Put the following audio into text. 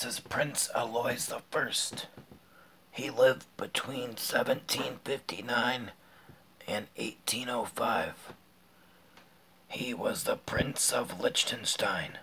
This is Prince Alois I. He lived between 1759 and 1805. He was the Prince of Liechtenstein